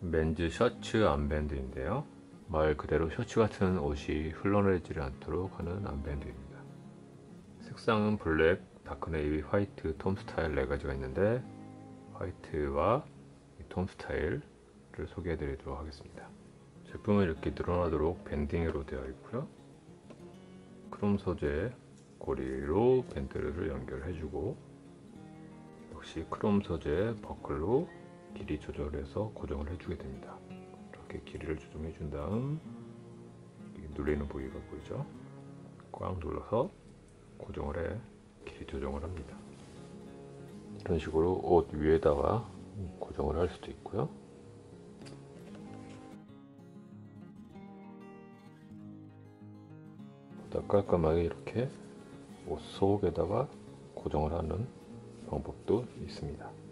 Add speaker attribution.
Speaker 1: men's 셔츠 armband인데요. 말 그대로 셔츠 같은 옷이 흘러내리지 않도록 하는 armband입니다. 색상은 블랙, dark navy, 화이트, 톰 스타일 네 가지가 있는데 화이트와 이톰 스타일을 소개해 드리도록 하겠습니다. 제품은 이렇게 늘어나도록 banding으로 되어 있고요. 크롬 소재 고리로 밴드를 연결해주고 역시 크롬 소재 버클로 길이 조절해서 고정을 해주게 됩니다. 이렇게 길이를 조정해 준 다음 눌리는 부위가 보이죠? 꽉 눌러서 고정을 해 길이 조정을 합니다. 이런 식으로 옷 위에다가 고정을 할 수도 있고요. 깔끔하게 이렇게 옷 속에다가 고정을 하는 방법도 있습니다.